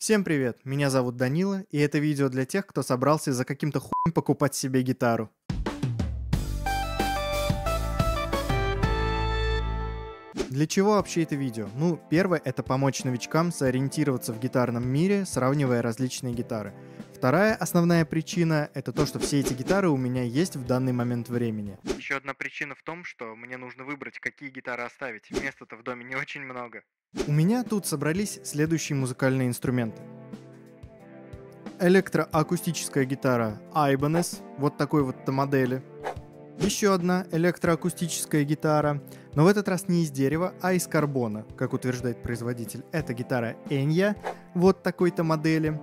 Всем привет, меня зовут Данила, и это видео для тех, кто собрался за каким-то хуем покупать себе гитару. Для чего вообще это видео? Ну, первое — это помочь новичкам сориентироваться в гитарном мире, сравнивая различные гитары. Вторая основная причина — это то, что все эти гитары у меня есть в данный момент времени. Еще одна причина в том, что мне нужно выбрать, какие гитары оставить. Места-то в доме не очень много. У меня тут собрались следующие музыкальные инструменты. Электроакустическая гитара Ibanez, вот такой вот модели. Еще одна электроакустическая гитара, но в этот раз не из дерева, а из карбона, как утверждает производитель. Это гитара Enya, вот такой-то модели.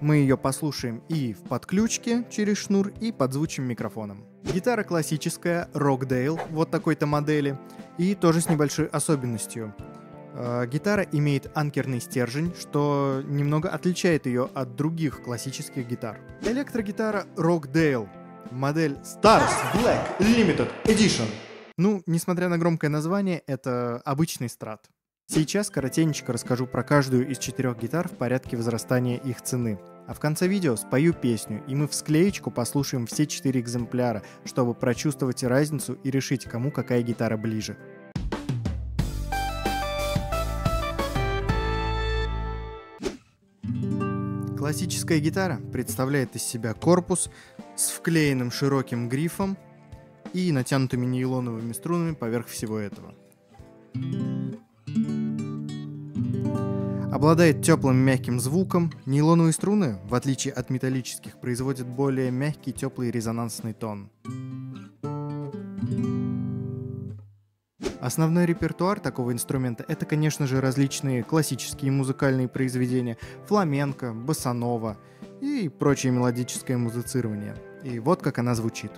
Мы ее послушаем и в подключке через шнур, и подзвучим микрофоном. Гитара классическая, Rockdale, вот такой-то модели, и тоже с небольшой особенностью. Э, гитара имеет анкерный стержень, что немного отличает ее от других классических гитар. Электрогитара Rockdale, модель Stars Black Limited Edition. Ну, несмотря на громкое название, это обычный страт. Сейчас коротенько расскажу про каждую из четырех гитар в порядке возрастания их цены. А в конце видео спою песню, и мы в склеечку послушаем все четыре экземпляра, чтобы прочувствовать разницу и решить, кому какая гитара ближе. Классическая гитара представляет из себя корпус с вклеенным широким грифом и натянутыми нейлоновыми струнами поверх всего этого. Обладает теплым мягким звуком. Нейлоновые струны, в отличие от металлических, производят более мягкий теплый резонансный тон. Основной репертуар такого инструмента это, конечно же, различные классические музыкальные произведения, фламенко, босанова и прочее мелодическое музицирование. И вот как она звучит.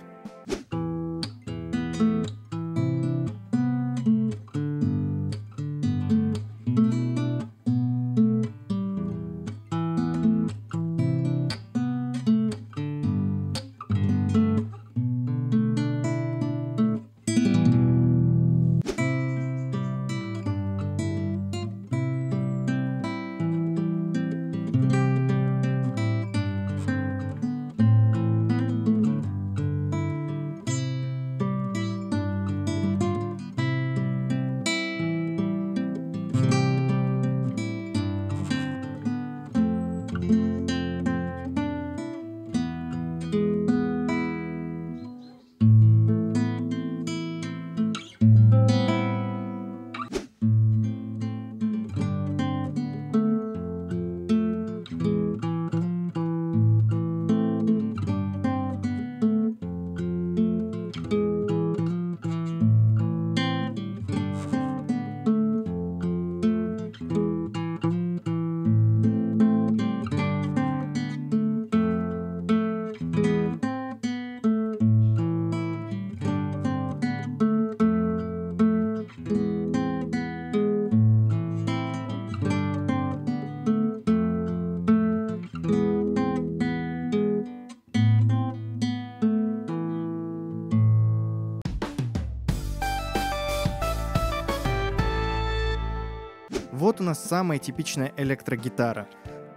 Нас самая типичная электрогитара.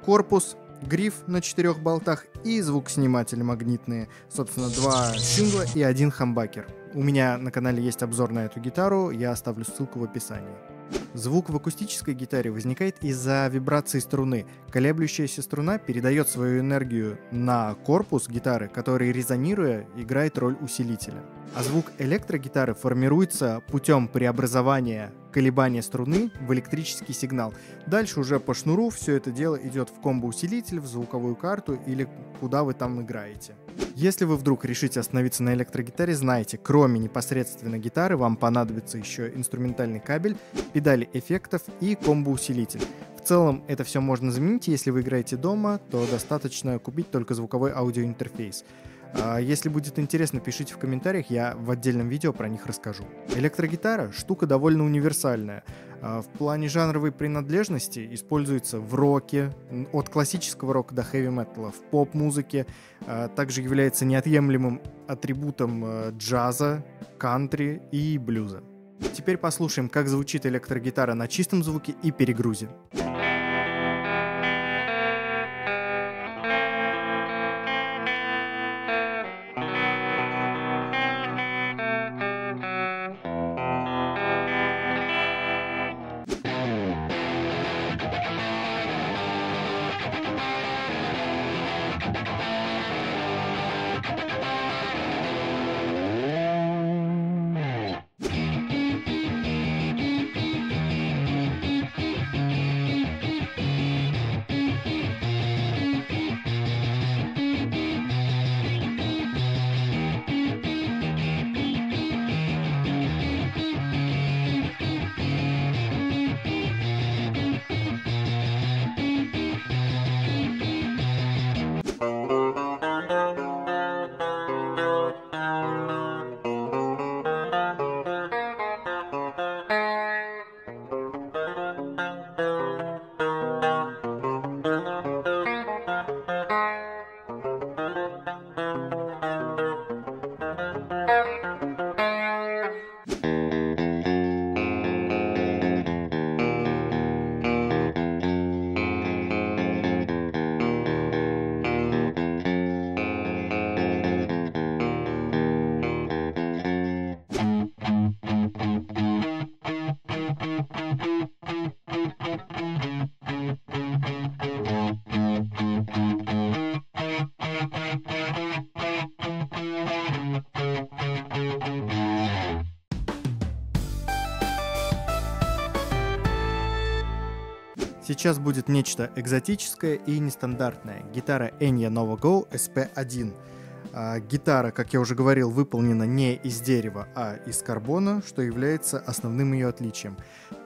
Корпус, гриф на четырех болтах и звукосниматели магнитные. Собственно, два сингла и один хамбакер. У меня на канале есть обзор на эту гитару, я оставлю ссылку в описании. Звук в акустической гитаре возникает из-за вибрации струны. Колеблющаяся струна передает свою энергию на корпус гитары, который, резонируя, играет роль усилителя. А звук электрогитары формируется путем преобразования колебания струны в электрический сигнал. Дальше уже по шнуру все это дело идет в комбо-усилитель, в звуковую карту или куда вы там играете. Если вы вдруг решите остановиться на электрогитаре, знайте, кроме непосредственно гитары, вам понадобится еще инструментальный кабель, педали эффектов и комбо-усилитель. В целом это все можно заменить, если вы играете дома, то достаточно купить только звуковой аудиоинтерфейс. А если будет интересно, пишите в комментариях, я в отдельном видео про них расскажу. Электрогитара – штука довольно универсальная. А в плане жанровой принадлежности используется в роке, от классического рока до хэви-металла, в поп-музыке, а также является неотъемлемым атрибутом э, джаза, кантри и блюза. Теперь послушаем, как звучит электрогитара на чистом звуке и перегрузе. Сейчас будет нечто экзотическое и нестандартное. Гитара Enya Nova Go SP1. А, гитара, как я уже говорил, выполнена не из дерева, а из карбона, что является основным ее отличием.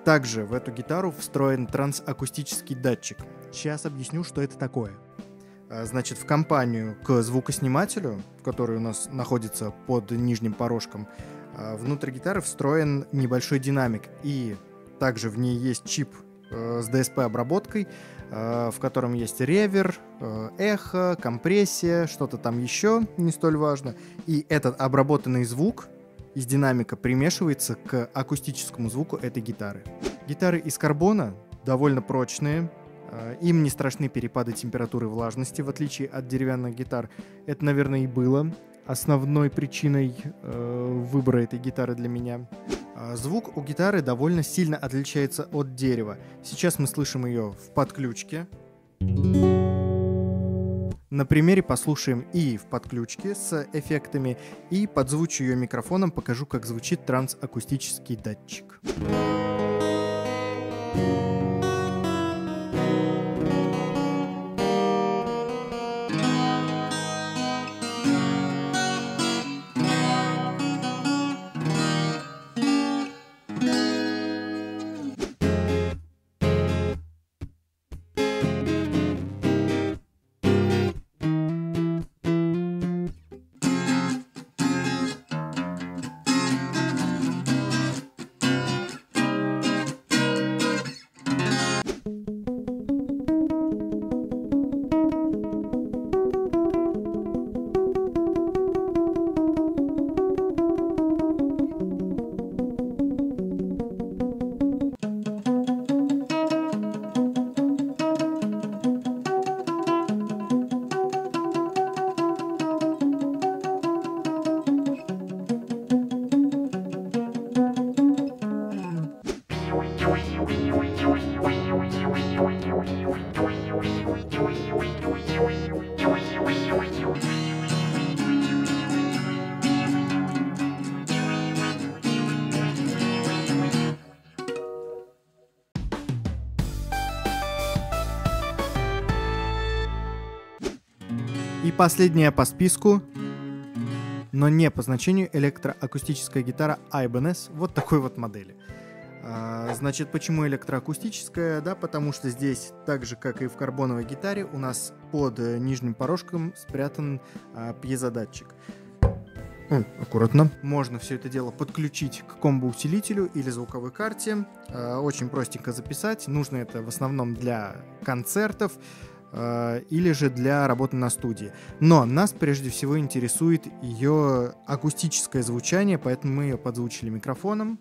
Также в эту гитару встроен трансакустический датчик. Сейчас объясню, что это такое. А, значит, в компанию к звукоснимателю, который у нас находится под нижним порожком, а, внутрь гитары встроен небольшой динамик. И также в ней есть чип с DSP-обработкой, э, в котором есть ревер, э, эхо, компрессия, что-то там еще не столь важно. И этот обработанный звук из динамика примешивается к акустическому звуку этой гитары. Гитары из карбона довольно прочные, им не страшны перепады температуры и влажности, в отличие от деревянных гитар. Это, наверное, и было основной причиной э, выбора этой гитары для меня. А, звук у гитары довольно сильно отличается от дерева. Сейчас мы слышим ее в подключке. На примере послушаем и в подключке с эффектами, и подзвучу ее микрофоном, покажу, как звучит трансакустический датчик. thank you И последняя по списку, но не по значению, электроакустическая гитара Ibanez вот такой вот модели. А, значит, почему электроакустическая? Да, потому что здесь, так же как и в карбоновой гитаре, у нас под э, нижним порожком спрятан а, пьезодатчик. аккуратно. Можно все это дело подключить к комбо-усилителю или звуковой карте. А, очень простенько записать. Нужно это в основном для концертов или же для работы на студии. Но нас прежде всего интересует ее акустическое звучание, поэтому мы ее подзвучили микрофоном.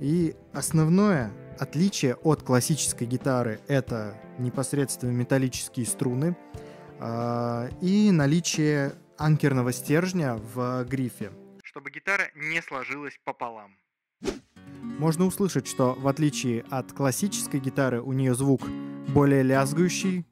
И основное отличие от классической гитары это непосредственно металлические струны э, и наличие анкерного стержня в грифе, чтобы гитара не сложилась пополам. Можно услышать, что в отличие от классической гитары у нее звук более лязгающий,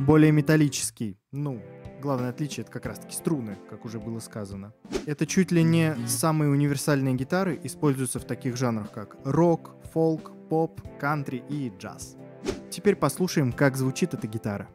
более металлический. Ну, Главное отличие это как раз-таки струны, как уже было сказано. Это чуть ли не самые универсальные гитары используются в таких жанрах, как рок, фолк, поп, кантри и джаз. Теперь послушаем, как звучит эта гитара.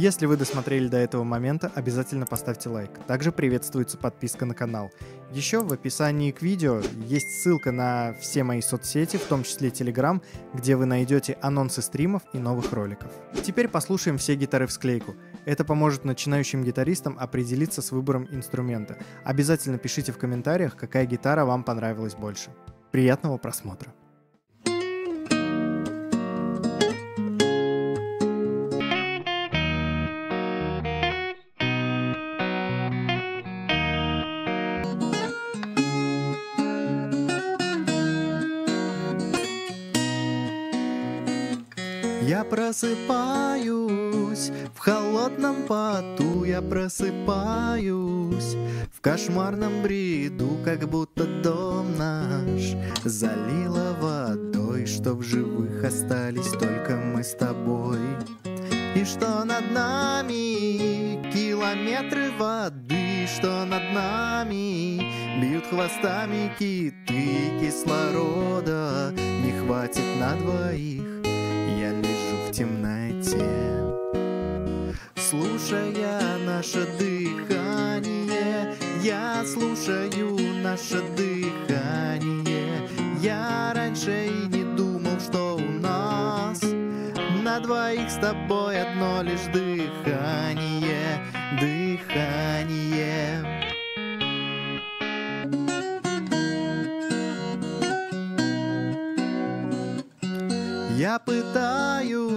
Если вы досмотрели до этого момента, обязательно поставьте лайк. Также приветствуется подписка на канал. Еще в описании к видео есть ссылка на все мои соцсети, в том числе Telegram, где вы найдете анонсы стримов и новых роликов. Теперь послушаем все гитары в склейку. Это поможет начинающим гитаристам определиться с выбором инструмента. Обязательно пишите в комментариях, какая гитара вам понравилась больше. Приятного просмотра! Я просыпаюсь, в холодном поту я просыпаюсь, в кошмарном бреду, как будто дом наш залило водой, что в живых остались только мы с тобой. И что над нами километры воды, что над нами бьют хвостами киты кислорода, не хватит на двоих темноте, слушая наше дыхание. Я слушаю наше дыхание. Я раньше и не думал, что у нас на двоих с тобой одно лишь дыхание, дыхание. Я пытаюсь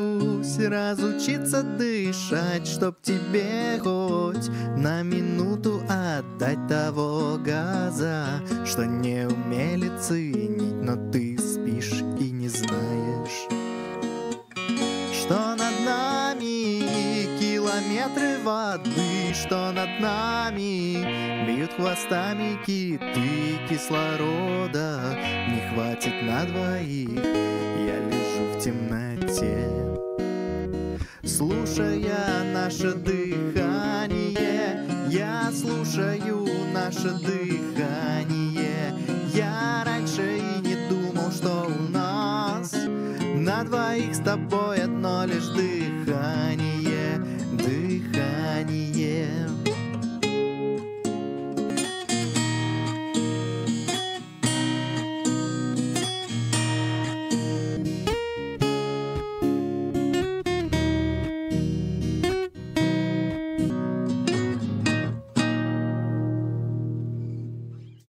разучиться дышать, чтоб тебе хоть на минуту отдать того газа, что не умели ценить, но ты спишь и не знаешь, что над нами километры воды, что над нами бьют хвостами киты кислорода, не хватит на двоих. Наше дыхание. Я слушаю наше дыхание. Я раньше и не думал, что у нас на двоих с тобой одно лишь дыхание.